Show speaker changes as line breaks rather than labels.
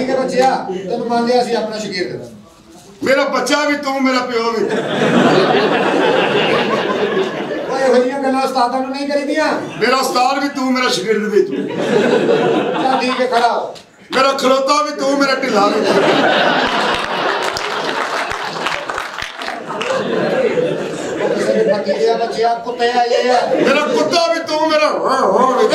ਠੀਕ ਹੈ ਤੈਨੂੰ ਮੰਨ ਲਿਆ ਸੀ ਆਪਣਾ ਸ਼ਗਿਰਦ
ਮੇਰਾ ਬੱਚਾ ਵੀ ਤੂੰ ਮੇਰਾ ਪਿਓ ਵੀ।
ਓਏ ਇਹੋ ਗੱਲਾਂ ਉਸਤਾਦਾਂ ਨੂੰ ਨਹੀਂ ਕਰੀਦੀਆਂ।
ਮੇਰਾ ਉਸਤਾਦ ਵੀ ਤੂੰ ਮੇਰਾ ਸ਼ਾਗਿਰਦ ਵੀ ਤੂੰ
ਚੱਲ ਠੀਕ ਹੈ ਖੜਾ ਹੋ।
ਮੇਰਾ ਖਲੋਤਾ ਵੀ ਤੂੰ ਮੇਰਾ ਢਿੱਲਾ ਵੀ। ਤੂੰ
ਉਹ ਬੱਚਿਆ ਕੁੱਤੇ ਆਏ ਆ।
ਮੇਰਾ ਕੁੱਤਾ ਵੀ ਤੂੰ ਮੇਰਾ ਹਾਂ ਹਾਂ।